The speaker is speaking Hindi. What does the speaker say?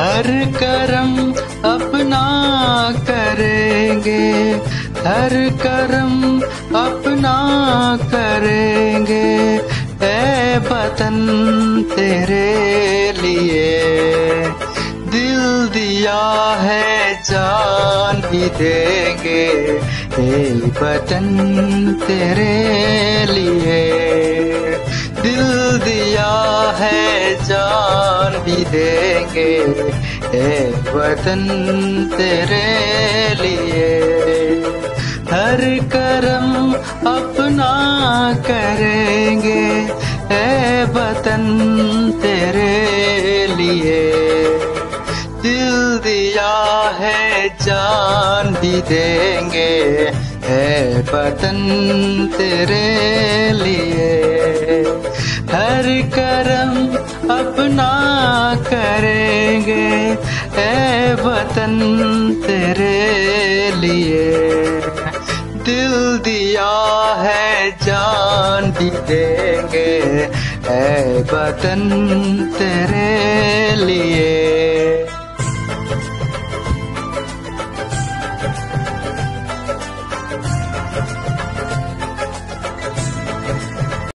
हर करम अपना करेंगे। हर करम अपना करेंगे। ए वतन तेरे लिए। दिल दिया है जान भी देंगे। ए वतन तेरे लिए। भी देंगे। ए वतन तेरे लिए। हर करम अपना करेंगे। ए वतन तेरे लिए। दिल दिया है, जान भी देंगे। है वतन तेरे लिए। हर करम अपना करेंगे ए वतन तेरे लिए। दिल दिया है, जान भी देंगे ए वतन तेरे लिए।